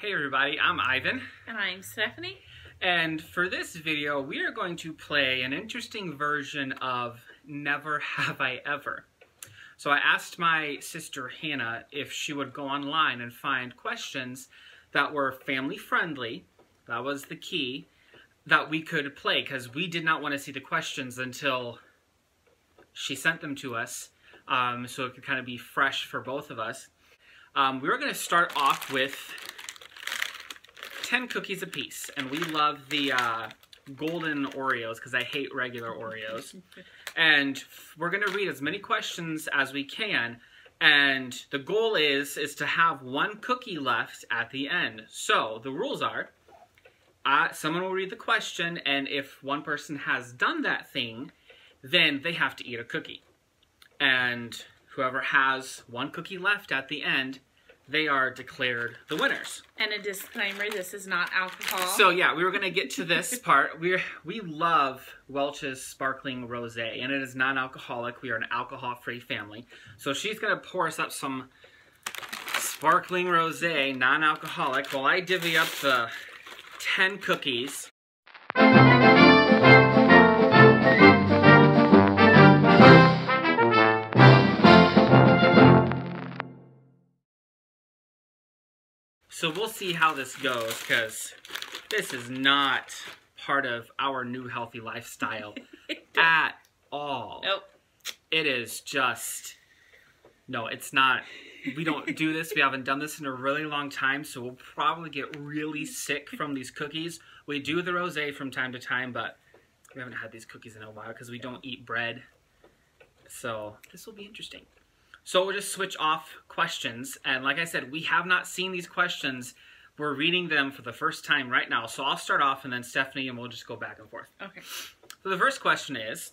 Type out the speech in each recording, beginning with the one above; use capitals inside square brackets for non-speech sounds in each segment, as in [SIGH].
Hey everybody, I'm Ivan. And I'm Stephanie. And for this video, we are going to play an interesting version of Never Have I Ever. So I asked my sister Hannah if she would go online and find questions that were family friendly, that was the key, that we could play because we did not want to see the questions until she sent them to us um, so it could kind of be fresh for both of us. Um, we were going to start off with 10 cookies apiece, and we love the uh, golden Oreos because I hate regular Oreos. and we're going to read as many questions as we can, and the goal is is to have one cookie left at the end. So the rules are, uh, someone will read the question, and if one person has done that thing, then they have to eat a cookie. And whoever has one cookie left at the end they are declared the winners. And a disclaimer, this is not alcohol. So yeah, we were gonna get to this [LAUGHS] part. We we love Welch's sparkling rosé, and it is non-alcoholic. We are an alcohol-free family. So she's gonna pour us up some sparkling rosé, non-alcoholic, while I divvy up the 10 cookies. So we'll see how this goes because this is not part of our new healthy lifestyle [LAUGHS] at all. Nope. It is just, no, it's not. We don't do this. We haven't done this in a really long time, so we'll probably get really sick from these cookies. We do the rosé from time to time, but we haven't had these cookies in a while because we don't eat bread. So this will be interesting. So we'll just switch off questions. And like I said, we have not seen these questions. We're reading them for the first time right now. So I'll start off and then Stephanie and we'll just go back and forth. Okay. So the first question is,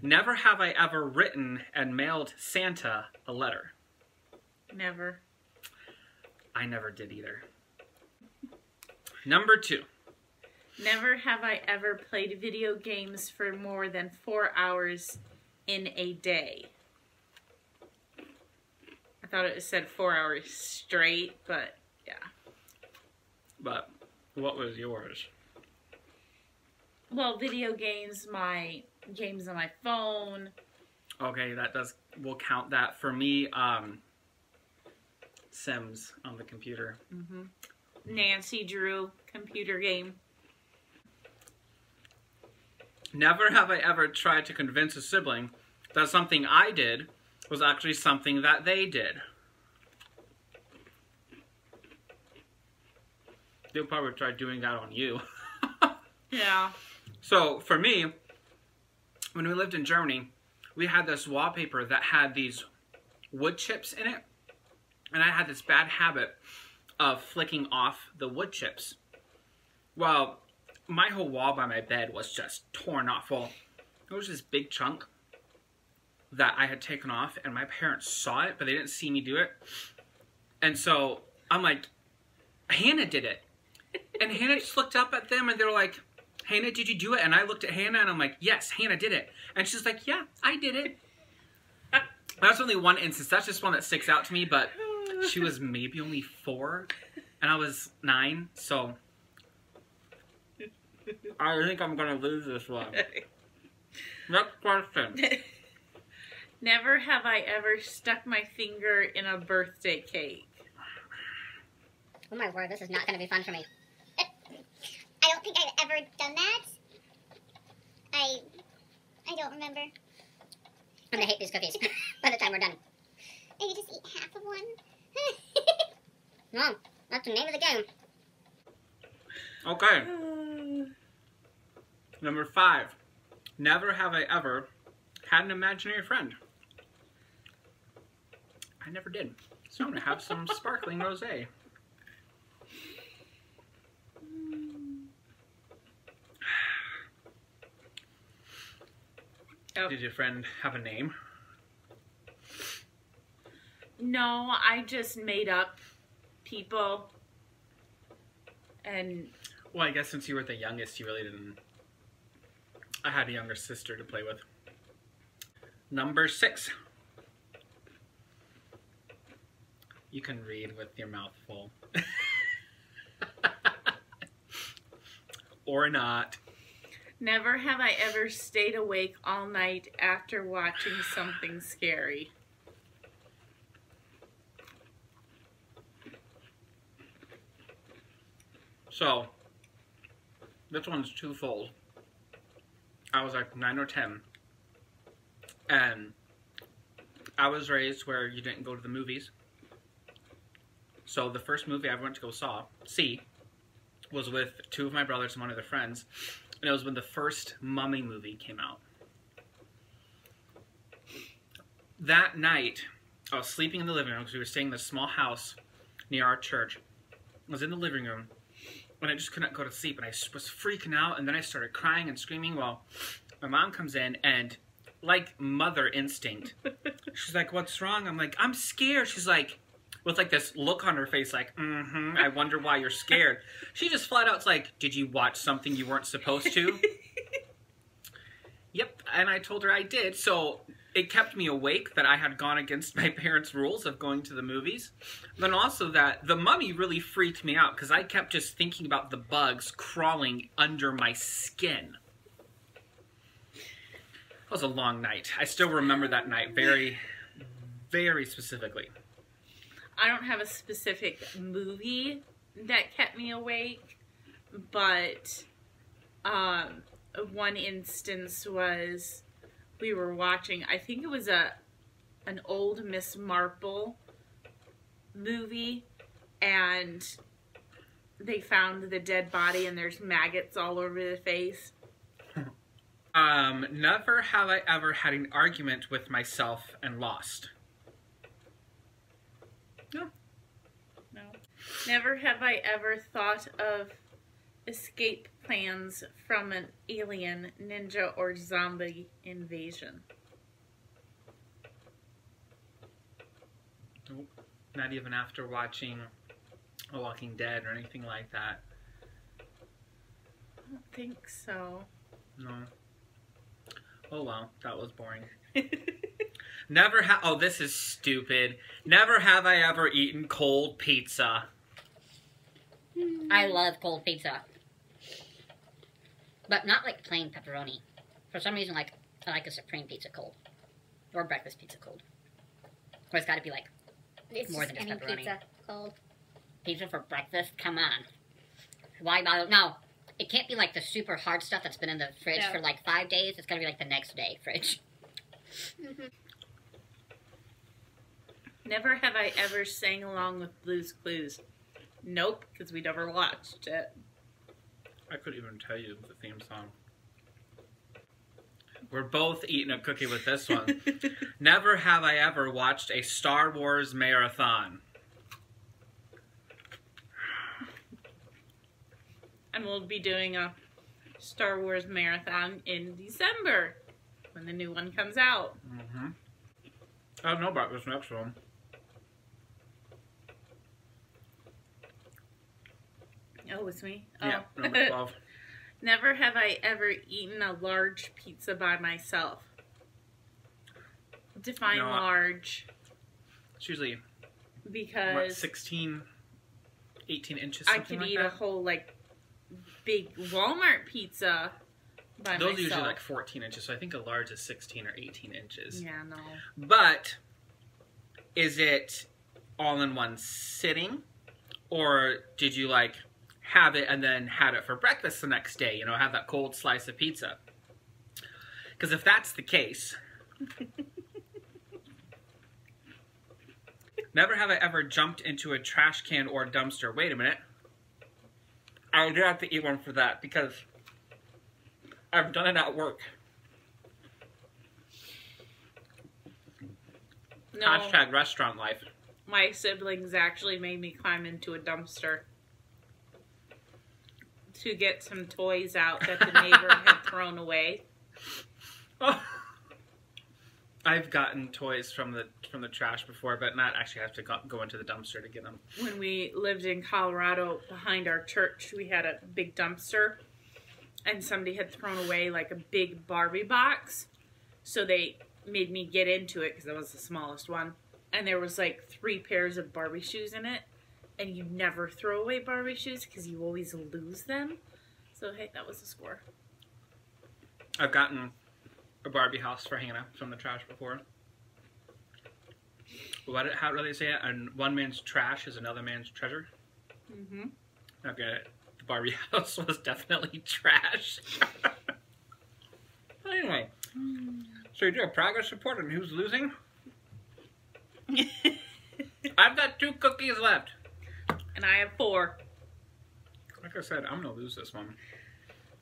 never have I ever written and mailed Santa a letter. Never. I never did either. Number two. Never have I ever played video games for more than four hours in a day thought it said four hours straight, but yeah. But what was yours? Well, video games, my games on my phone. Okay, that does we'll count that for me. Um, Sims on the computer. Mm-hmm. Nancy Drew computer game. Never have I ever tried to convince a sibling that something I did was actually something that they did. They'll probably try doing that on you. [LAUGHS] yeah. So for me, when we lived in Germany, we had this wallpaper that had these wood chips in it. And I had this bad habit of flicking off the wood chips. Well, my whole wall by my bed was just torn off. Well, there was this big chunk that I had taken off, and my parents saw it, but they didn't see me do it. And so I'm like, Hannah did it. And Hannah just looked up at them, and they're like, Hannah, did you do it? And I looked at Hannah, and I'm like, yes, Hannah did it. And she's like, yeah, I did it. [LAUGHS] That's only one instance. That's just one that sticks out to me, but she was maybe only four, and I was nine, so I think I'm going to lose this one. [LAUGHS] Next question. [LAUGHS] Never have I ever stuck my finger in a birthday cake. Oh my word, this is not going to be fun for me. I don't think I've ever done that. I I don't remember. I'm gonna hate these cookies [LAUGHS] by the time we're done. Maybe just eat half of one. [LAUGHS] no, that's the name of the game. Okay. [SIGHS] Number five. Never have I ever had an imaginary friend. I never did. So I'm to have some sparkling rosé. Oh. Did your friend have a name? No, I just made up people. And. Well, I guess since you were the youngest, you really didn't. I had a younger sister to play with. Number six. You can read with your mouth full. or not. Never have I ever stayed awake all night after watching something scary. So, this one's twofold. I was like 9 or 10. And I was raised where you didn't go to the movies. So the first movie I went to go saw, see, was with two of my brothers and one of their friends. And it was when the first Mummy movie came out. That night, I was sleeping in the living room because we were staying in this small house near our church. I was in the living room and I just couldn't go to sleep. And I was freaking out. And then I started crying and screaming. Well, my mom comes in and, like mother instinct, [LAUGHS] she's like, What's wrong? I'm like, I'm scared. She's like, with like this look on her face, like, mm hmm, I wonder why you're [LAUGHS] scared. she just flat out's like, Did you watch something you weren't supposed to? [LAUGHS] yep. And I told her I did. So it kept me awake that I had gone against [LAUGHS] my parents' rules of going to the movies. Then also that the mummy really freaked me out because I kept just thinking about the bugs crawling under my skin. It was a long night. I still remember that night very, very specifically. I don't have a specific movie that kept me awake, but um, one instance was we were watching. I think it was a an old Miss Marple movie, and they found the dead body, and there's maggots all over the face. Um, never have I ever had an argument with myself and lost. No. No. Never have I ever thought of escape plans from an alien, ninja, or zombie invasion. Nope. Not even after watching A Walking Dead or anything like that. I don't think so. No. Oh well, that was boring. [LAUGHS] Never have. Oh, this is stupid. Never have I ever eaten cold pizza. I love cold pizza. But not like plain pepperoni. For some reason, like, I like a supreme pizza cold. Or breakfast pizza cold. Or it's gotta be like It's More just than just any pepperoni. pizza cold. pizza for breakfast. Come on. Why bother? No, it can't be like the super hard stuff that's been in the fridge Yeah. for like five days. It's gotta be like the next day fridge. [LAUGHS] hmm Never have I ever sang along with Blue's Clues. Nope, because we never watched it. I couldn't even tell you the theme song. We're both eating a cookie with this one. [LAUGHS] Never have I ever watched a Star Wars marathon. and we'll be doing a Star Wars marathon in December when the new one comes out. Mm-hmm. I don't know about this next one. Oh, it's me. Yeah, oh. number 12. [LAUGHS] Never have I ever eaten a large pizza by myself. Define No, large It's usually, what, because 16, 18 inches, I could like eat that? a whole like big Walmart pizza by myself. Those are myself. usually like 14 inches, so I think a large is 16 or 18 inches. yeah, no. But is it all in one sitting, or did you like have it and then had it for breakfast the next day? You know, have that cold slice of pizza. Because if that's the case, [LAUGHS] never have I ever jumped into a trash can or a dumpster. Wait a minute. I do have to eat one for that because I've done it at work. No, Hashtag restaurant life. my siblings actually made me climb into a dumpster to get some toys out that the neighbor had [LAUGHS] thrown away. Oh. I've gotten toys from the from the trash before, but not actually have to go, go into the dumpster to get them. When we lived in Colorado, behind our church, we had a big dumpster, and somebody had thrown away like a big Barbie box. So they made me get into it because it was the smallest one, and there was like three pairs of Barbie shoes in it, and you never throw away Barbie shoes because you always lose them. So hey, that was the score. I've gotten a Barbie house for Hannah from the trash before. What? How do they say it? And one man's trash is another man's treasure. Mm-hmm. Okay, the Barbie [LAUGHS] house was definitely trash. [LAUGHS] anyway, so you do a progress report on who's losing. [LAUGHS] I've got two cookies left. And I have four. Like I said, I'm gonna lose this one.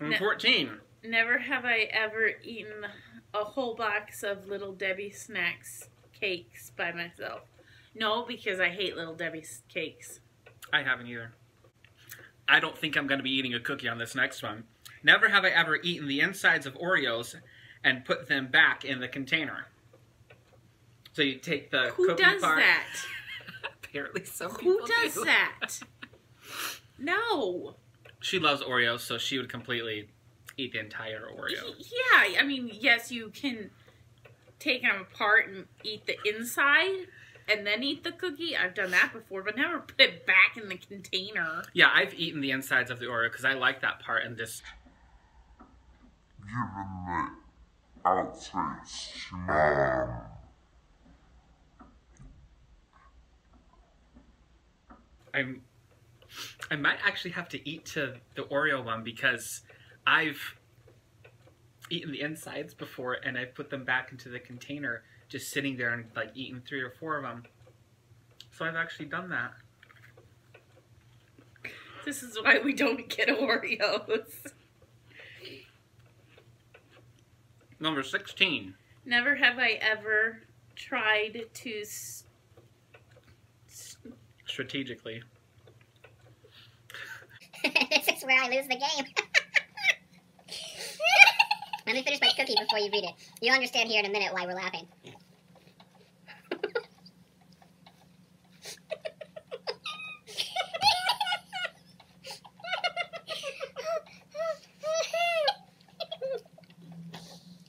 I'm No. 14. Never have I ever eaten a whole box of Little Debbie snacks cakes by myself. No, because I hate Little Debbie's cakes. I haven't either. I don't think I'm gonna be eating a cookie on this next one. Never have I ever eaten the insides of Oreos and put them back in the container. So you take the Who cookie does part. that? Apparently, [LAUGHS] some people Who does do. that? No. She loves Oreos, so she would completely eat the entire Oreo. Yeah, I mean, yes, you can take them apart and eat the inside and then eat the cookie. I've done that before, but never put it back in the container. Yeah, I've eaten the insides of the Oreo because I like that part and just given the outtakes, I'm I might actually have to eat to the Oreo one because I've eaten the insides before and I've put them back into the container just sitting there and like eating three or four of them. So I've actually done that. This is why we don't get Oreos. Number 16. Never have I ever tried to. Strategically. [LAUGHS] this is where I lose the game. [LAUGHS] Let me finish my cookie before you read it. You'll understand here in a minute why we're laughing. [LAUGHS]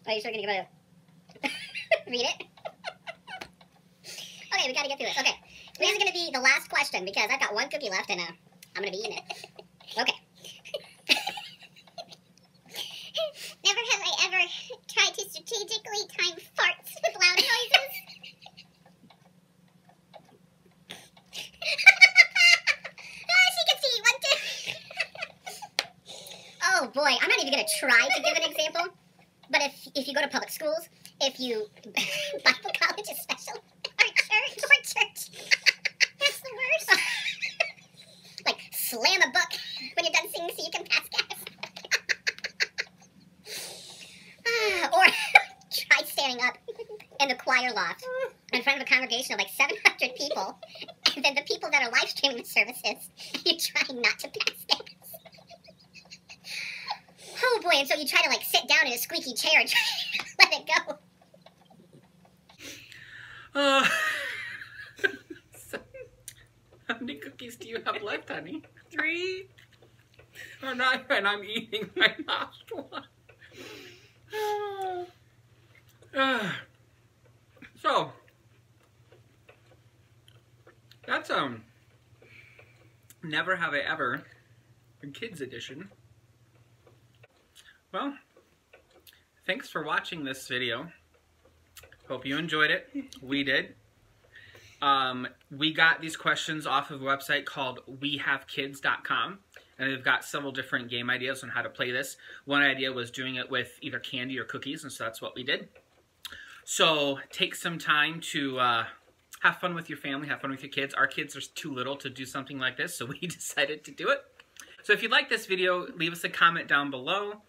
Are you sure gonna a read it? okay, we gotta get through this. Okay, this is gonna be the last question because I've got one cookie left and uh, I'm gonna be eating it. [LAUGHS] Okay. [LAUGHS] Never have I ever tried to strategically time farts with loud noises. [LAUGHS] Too. oh boy, I'm not even gonna try to give an example. But if if you go to public schools, if you Bible college especially, or church, or church, that's the worst. like slam a book when you're done singing so you can pass gas. or try standing up in the choir loft in front of a congregation of like 700 people, [LAUGHS] and then the people that are live streaming the services, [LAUGHS] you're trying not to pass gas. [LAUGHS] Oh boy, and so you try to like sit down in a squeaky chair and try to let it go. Uh, so, how many cookies do you have left, honey? Three. Or not, and I'm eating my last one. Uh, so, never have I ever, A kids edition. Well, thanks for watching this video. Hope you enjoyed it. We did. Um, we got these questions off of a website called wehavekids.com and they've got several different game ideas on how to play this. One idea was doing it with either candy or cookies, and so that's what we did. So take some time to uh, have fun with your family, have fun with your kids. Our kids are too little to do something like this, so [LAUGHS] we decided to do it. So if you like this video, leave us a comment down below.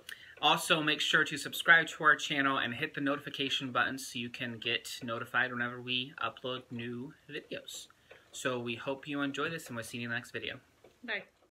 Also, make sure to subscribe to our channel and hit the notification button so you can get notified whenever we upload new videos. So we hope you enjoy this, and we'll see you in the next video. Bye.